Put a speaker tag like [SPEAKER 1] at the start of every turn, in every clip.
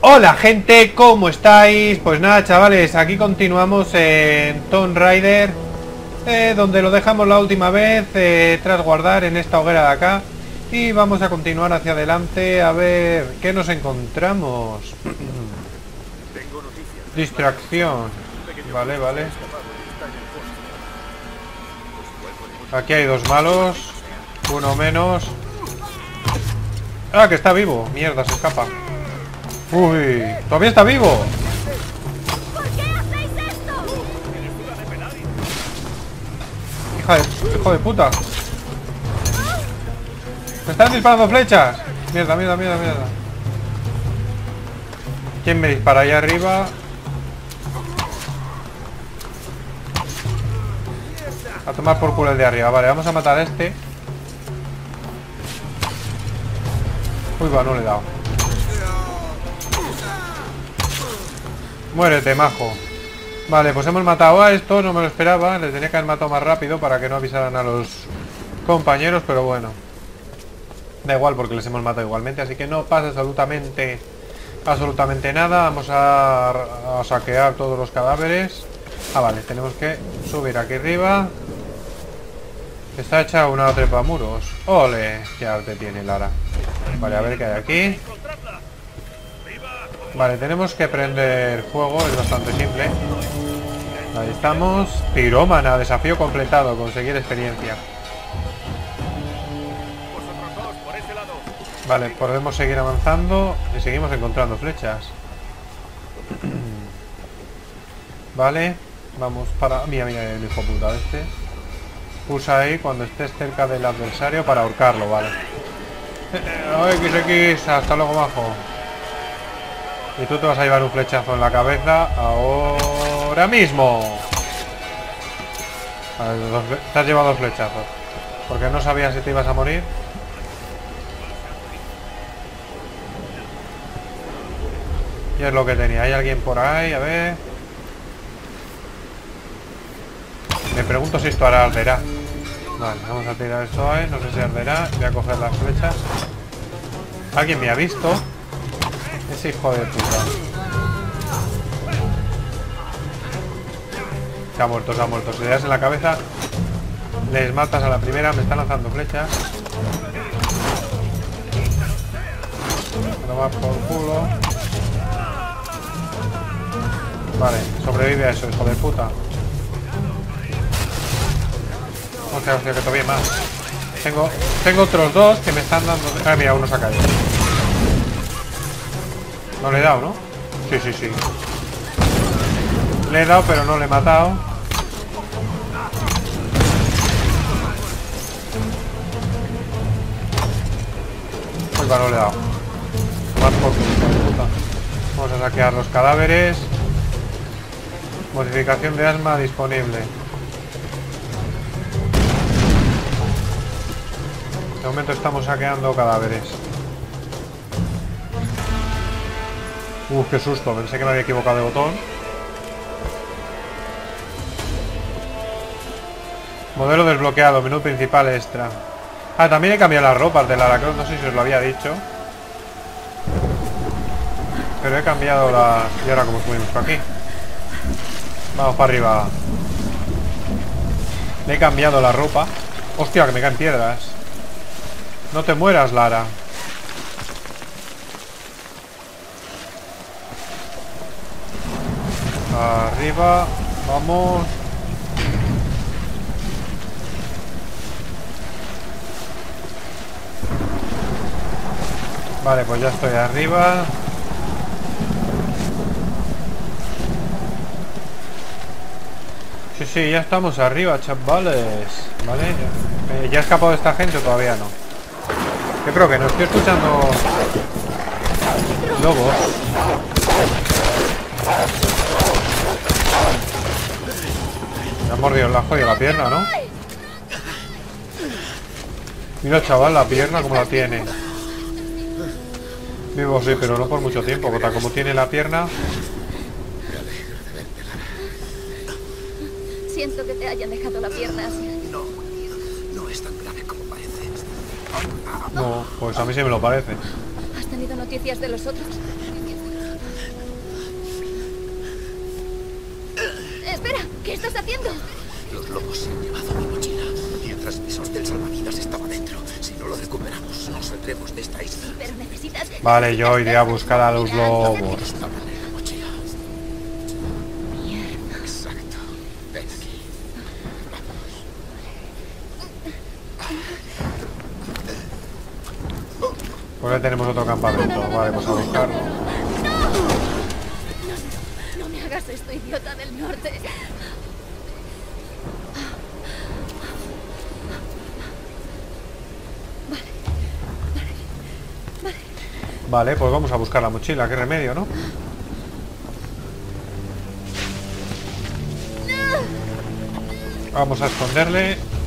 [SPEAKER 1] Hola gente, ¿cómo estáis? Pues nada chavales, aquí continuamos en Tomb Raider eh, Donde lo dejamos la última vez eh, tras guardar en esta hoguera de acá Y vamos a continuar hacia adelante a ver qué nos encontramos Distracción Vale, vale Aquí hay dos malos Uno menos Ah, que está vivo Mierda, se escapa Uy, todavía está vivo. Hija de, hijo de puta. Me están disparando flechas. Mierda, mierda, mierda, mierda. ¿Quién me dispara ahí arriba? A tomar por culo el de arriba. Vale, vamos a matar a este. Uy, va, no le he dado. Muérete, majo. Vale, pues hemos matado a esto, no me lo esperaba. Les tenía que haber matado más rápido para que no avisaran a los compañeros, pero bueno. Da igual porque les hemos matado igualmente, así que no pasa absolutamente absolutamente nada. Vamos a saquear todos los cadáveres. Ah, vale, tenemos que subir aquí arriba. Está hecha una trepa muros. ¡Ole! ¡Qué arte tiene Lara! Vale, a ver qué hay aquí. Vale, tenemos que prender fuego, es bastante simple. Ahí estamos. Pirómana, desafío completado, conseguir experiencia. Vale, podemos seguir avanzando y seguimos encontrando flechas. Vale, vamos para... Mira, mira, el hijo puta este. Pulsa ahí cuando estés cerca del adversario para ahorcarlo, vale. XX, hasta luego, majo. Y tú te vas a llevar un flechazo en la cabeza ahora mismo. Te has llevado flechazos. Porque no sabías si te ibas a morir. Y es lo que tenía. ¿Hay alguien por ahí? A ver. Me pregunto si esto hará arderá. Vale, vamos a tirar esto ahí. No sé si arderá. Voy a coger las flechas. ¿Alguien me ha visto? Ese hijo de puta. Se ha muerto, se ha muerto. Si le das en la cabeza, les matas a la primera. Me están lanzando flechas. Toma por culo. Vale, sobrevive a eso, hijo de puta. Hostia, hostia, que todavía más. Tengo, otros dos que me están dando... Ah, mira, uno se ha caído. No le he dado, ¿no? Sí, sí, sí. Le he dado, pero no le he matado. Pues va, no le he dado. Vamos a saquear los cadáveres. Modificación de asma disponible. Estamos saqueando cadáveres. Uf, qué susto, pensé que me había equivocado de botón. Modelo desbloqueado, menú principal extra. Ah, también he cambiado las ropas de Lara Croft, no sé si os lo había dicho. Pero he cambiado las... Y ahora como subimos por aquí. Vamos para arriba. Le he cambiado la ropa. Hostia, que me caen piedras. No te mueras, Lara. Arriba, vamos. Vale, pues ya estoy arriba. Sí, sí, ya estamos arriba, chavales. ¿Vale? Eh, ¿Ya ha escapado esta gente o todavía no? Yo creo que no. Estoy escuchando... Lobos. Me ha mordido, le ha jodido la pierna, ¿no? Mira, chaval, la pierna como la tiene. Vivo, sí, pero no por mucho tiempo, porque como tiene la pierna...
[SPEAKER 2] Siento que te hayan dejado la pierna así.
[SPEAKER 3] No, no es tan grave como parece.
[SPEAKER 1] No, pues a mí sí me lo parece.
[SPEAKER 2] ¿Has tenido noticias de los otros? Espera, ¿qué estás haciendo?
[SPEAKER 3] Los lobos se han llevado mi mochila, mientras mi sostén salvavidas estaba dentro. Si no lo recuperamos, no saldremos de esta isla.
[SPEAKER 2] Pero necesitas...
[SPEAKER 1] Vale, yo iré a buscar a los lobos.
[SPEAKER 3] Estaban en la mochila. Exacto. Ven aquí.
[SPEAKER 1] Pues tenemos otro campamento. Vale, pues a buscarlo.
[SPEAKER 2] No me hagas esto, idiota del norte.
[SPEAKER 1] Vale, pues vamos a buscar la mochila. Qué remedio, ¿no? Vamos a esconderle.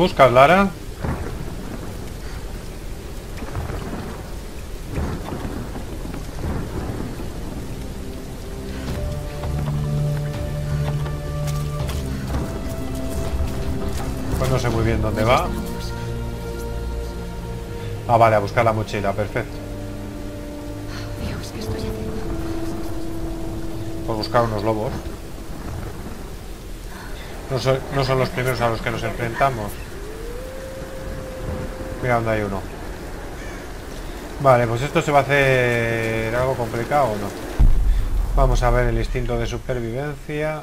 [SPEAKER 1] Buscas, Lara? Pues no sé muy bien dónde va. Ah, vale, a buscar la mochila, perfecto.
[SPEAKER 2] Dios, ¿qué estoy haciendo?
[SPEAKER 1] Pues buscar unos lobos. No, so- no son los primeros a los que nos enfrentamos. Mira dónde hay uno. Vale, pues esto se va a hacer algo complicado o no. Vamos a ver el instinto de supervivencia.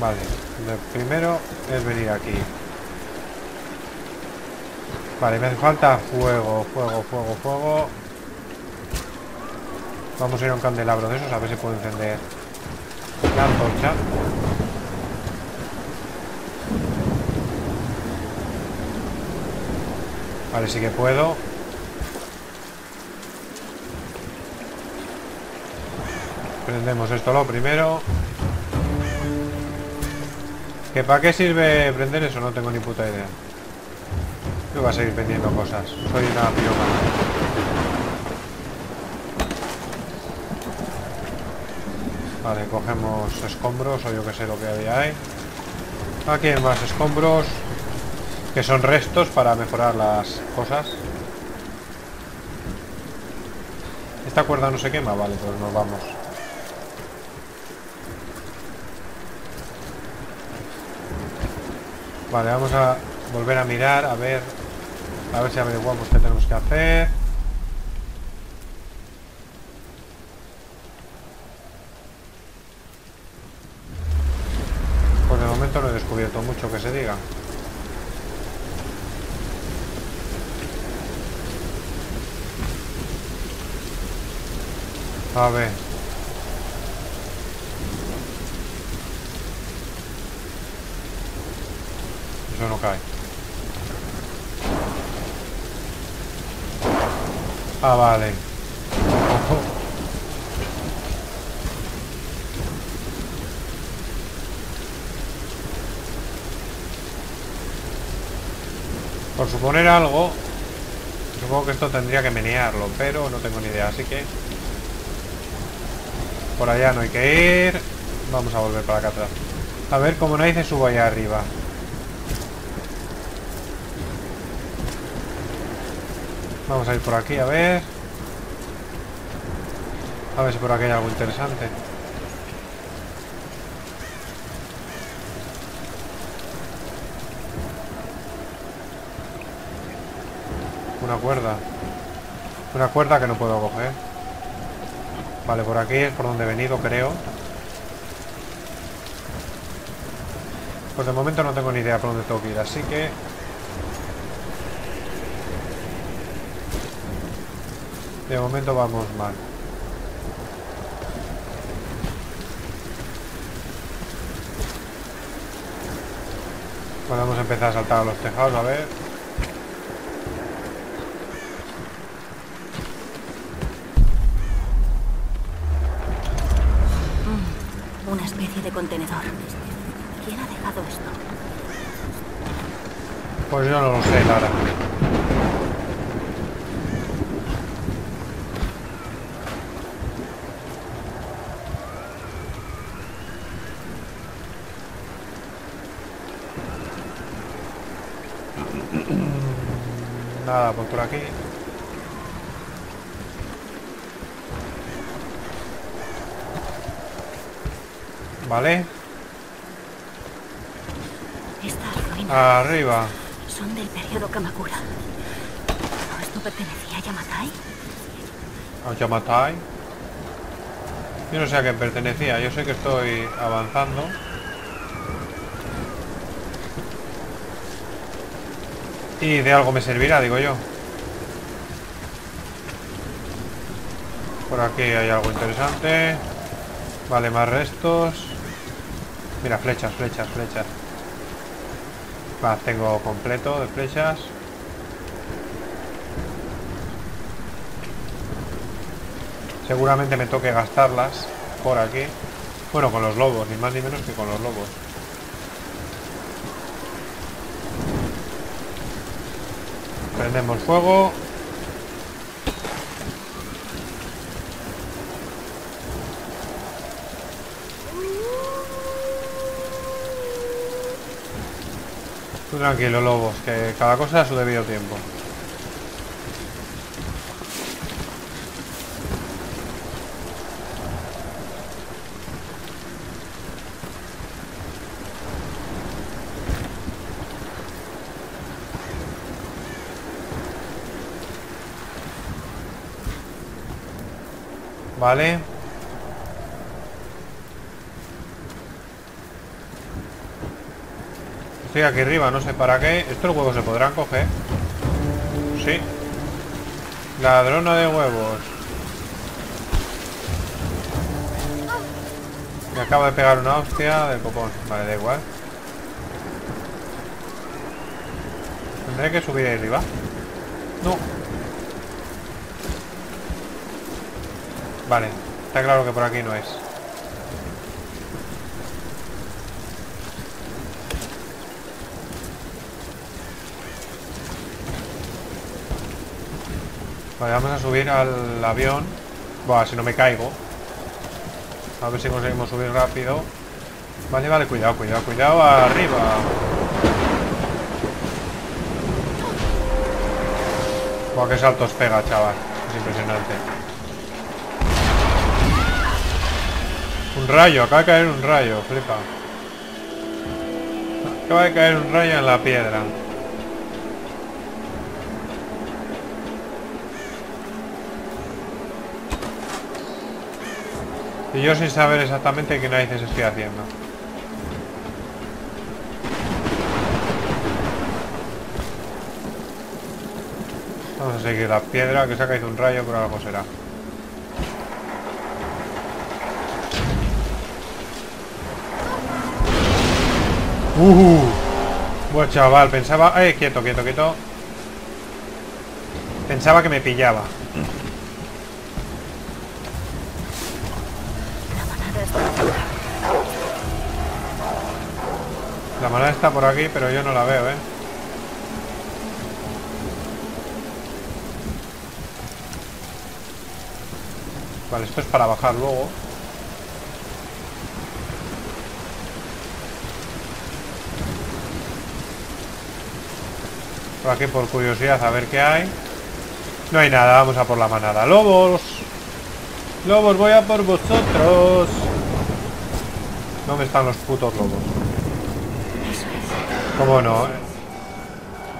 [SPEAKER 1] Vale, lo primero es venir aquí. Vale, me hace falta fuego, fuego, fuego, fuego. Vamos a ir a un candelabro de esos a ver si puedo encender la antorcha. Vale, sí que puedo. Prendemos esto lo primero. ¿Que para qué sirve prender eso? No tengo ni puta idea. Yo voy a seguir vendiendo cosas. Soy una pirómana. Vale, cogemos escombros o yo que sé lo que había ahí. Aquí hay más escombros que son restos para mejorar las cosas. Esta cuerda no se quema, vale, pues nos vamos. Vale, vamos a volver a mirar, a ver, a ver si averiguamos qué tenemos que hacer. Pues de momento no he descubierto mucho que se diga. A ver. Eso no cae. Ah, vale. Por suponer algo, supongo que esto tendría que menearlo, pero no tengo ni idea, así que... Por allá no hay que ir. Vamos a volver para acá atrás. A ver, como no dice, subo allá arriba. Vamos a ir por aquí, a ver. A ver si por aquí hay algo interesante. Una cuerda. Una cuerda que no puedo coger. Vale, por aquí es por donde he venido, creo. Pues de momento no tengo ni idea por dónde tengo que ir, así que... De momento vamos mal. Podemos empezar a saltar a los tejados, a ver.
[SPEAKER 2] Contenedor. ¿Quién ha dejado esto?
[SPEAKER 1] Pues yo no lo sé, Lara. Nada, pues por aquí. Vale,
[SPEAKER 2] Estas ruinas
[SPEAKER 1] arriba.
[SPEAKER 2] son del periodo Kamakura. ¿No esto pertenecía a Yamatai?
[SPEAKER 1] A Yamatai. Yo no sé a qué pertenecía, yo sé que estoy avanzando. Y de algo me servirá, digo yo. Por aquí hay algo interesante. Vale, más restos. Mira, flechas, flechas, flechas. Va, tengo completo de flechas. Seguramente me toque gastarlas por aquí. Bueno, con los lobos, ni más ni menos que con los lobos. Prendemos fuego. Tranquilo, lobos, que cada cosa a su debido tiempo. Vale. Estoy aquí arriba, no sé para qué. Estos huevos se podrán coger. Sí. Ladrona de huevos. Me acaba de pegar una hostia del copón. Vale, da igual. Tendré que subir ahí arriba. No. Vale, está claro que por aquí no es. Vale, vamos a subir al avión. Buah, si no me caigo. A ver si conseguimos subir rápido. Vale, vale, cuidado, cuidado, cuidado. Arriba. Buah, qué saltos pega, chaval. Es impresionante. Un rayo, acaba de caer un rayo, flipa. Acaba de caer un rayo en la piedra. Y yo sin saber exactamente qué narices estoy haciendo. Vamos a seguir la piedra que se ha caído un rayo, pero algo será. Uh, buen chaval, pensaba... Eh, quieto, quieto, quieto. Pensaba que me pillaba.
[SPEAKER 2] La manada está...
[SPEAKER 1] Por aquí, pero yo no la veo, ¿eh? Vale, esto es para bajar luego. Aquí por curiosidad a ver qué hay. No hay nada, vamos a por la manada. ¡Lobos! ¡Lobos, voy a por vosotros! ¿Dónde están los putos lobos? ¿Cómo no?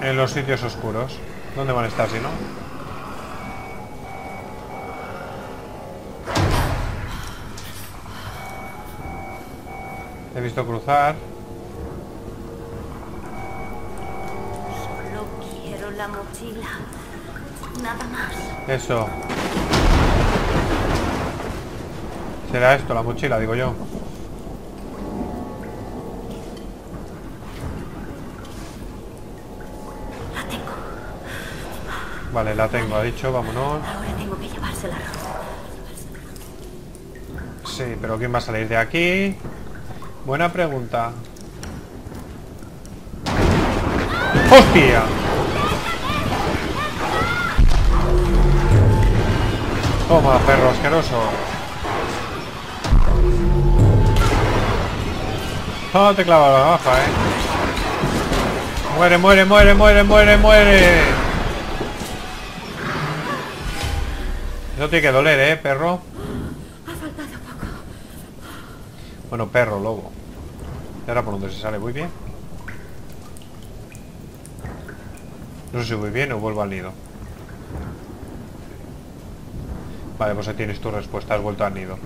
[SPEAKER 1] En los sitios oscuros. ¿Dónde van a estar si no? He visto cruzar.
[SPEAKER 2] Solo quiero la mochila. Nada más.
[SPEAKER 1] Eso. Será esto, la mochila, digo yo.
[SPEAKER 2] La tengo.
[SPEAKER 1] Vale, la tengo, ha dicho, vámonos.
[SPEAKER 2] Ahora tengo que llevársela.
[SPEAKER 1] Sí, pero ¿quién va a salir de aquí? Buena pregunta. ¡Hostia! Toma, perro asqueroso. No te clava la baja, eh. Muere, muere, muere, muere, muere, muere. No tiene que doler, eh, perro. Bueno, perro, lobo. ¿Y ahora por dónde se sale? ¿Muy bien? No sé si voy bien o vuelvo al nido. Vale, pues ahí tienes tu respuesta, has vuelto al nido.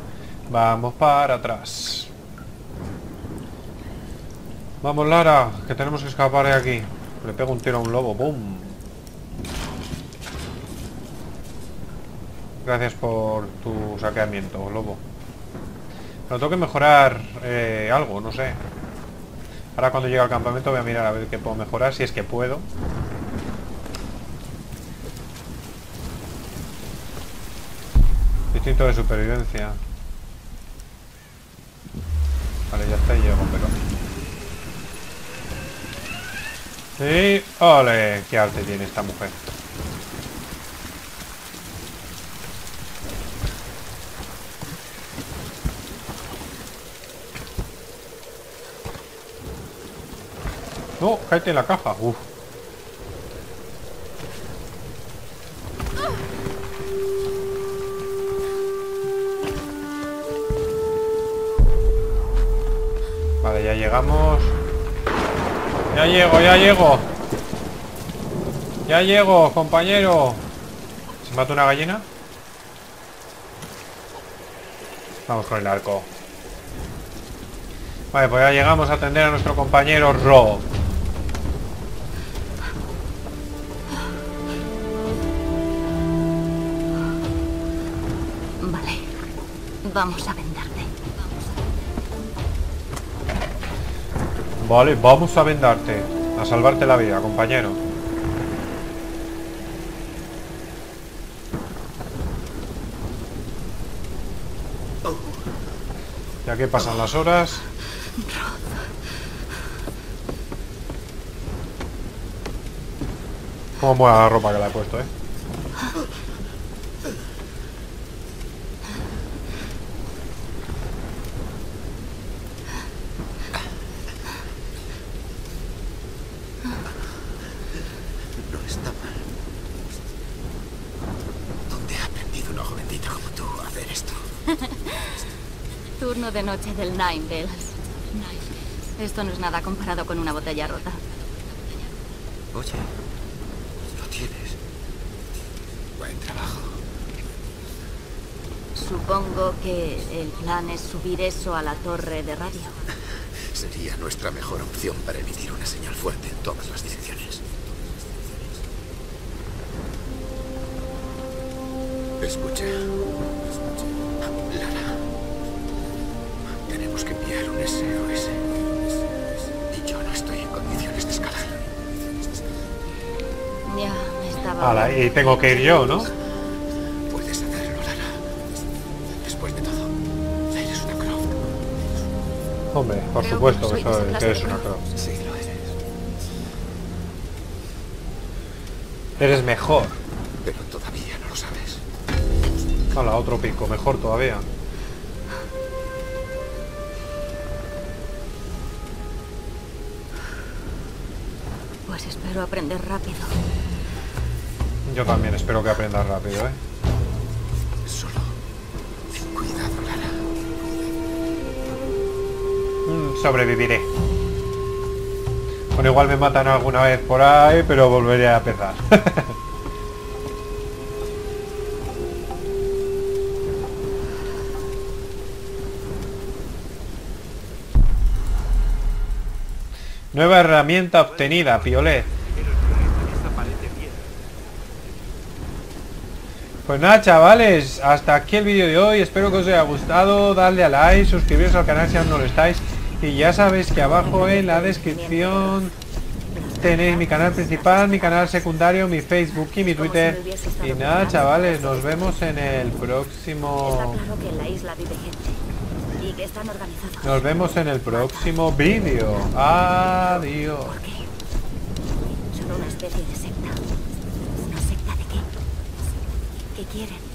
[SPEAKER 1] Vamos para atrás. Vamos, Lara, que tenemos que escapar de aquí. Le pego un tiro a un lobo, ¡boom! Gracias por tu saqueamiento, lobo. Pero tengo que mejorar eh, algo, no sé. Ahora cuando llegue al campamento voy a mirar a ver qué puedo mejorar, si es que puedo. Instinto de supervivencia. Vale, ya está y llego, pero... Sí, ole, qué arte tiene esta mujer. No, cállate en la caja. Uf. Vale, ya llegamos. Ya llego, ya llego. Ya llego, compañero. ¿Se mata una gallina? Vamos con el arco. Vale, pues ya llegamos a atender a nuestro compañero Ro.
[SPEAKER 2] Vale. Vamos a vendarte.
[SPEAKER 1] Vale, vamos a vendarte. A salvarte la vida, compañero. Ya que pasan las horas. Cómo mola la ropa que le he puesto, eh.
[SPEAKER 3] No está mal. ¿Dónde ha aprendido una jovencita como tú a hacer esto?
[SPEAKER 2] Turno de noche del Nine Bells. Esto no es nada comparado con una botella rota.
[SPEAKER 3] Oye, lo tienes. Buen trabajo.
[SPEAKER 2] Supongo que el plan es subir eso a la torre de radio.
[SPEAKER 3] Sería nuestra mejor opción para emitir una señal fuerte en todas las direcciones. Escucha. Tenemos que enviar un SOS. Y yo no estoy en condiciones de escalar.
[SPEAKER 2] Ya, me estaba...
[SPEAKER 1] Ala, y tengo que ir yo, ¿no?
[SPEAKER 3] Puedes hacerlo, Lara. Después de todo, eres una Croft.
[SPEAKER 1] Hombre, por
[SPEAKER 2] Creo
[SPEAKER 1] supuesto
[SPEAKER 2] que soy
[SPEAKER 1] que eres una crow.
[SPEAKER 3] Sí, lo eres.
[SPEAKER 1] Eres mejor.
[SPEAKER 3] Pero todavía no lo sabes.
[SPEAKER 1] Hola, otro pico, mejor todavía.
[SPEAKER 2] Espero aprender rápido.
[SPEAKER 1] Yo también espero que aprendas rápido, ¿eh?
[SPEAKER 3] Solo ten cuidado, Lara.
[SPEAKER 1] Mm, sobreviviré. Bueno, igual me matan alguna vez por ahí, pero volveré a empezar. Nueva herramienta obtenida, Piolet. Pues nada chavales, hasta aquí el vídeo de hoy, espero que os haya gustado, darle a like, suscribiros al canal si aún no lo estáis. Y ya sabéis que abajo en la descripción tenéis mi canal principal, mi canal secundario, mi Facebook y mi Twitter. Y nada chavales, nos vemos en el próximo. Nos vemos en el próximo vídeo. Adiós.
[SPEAKER 2] Quieren?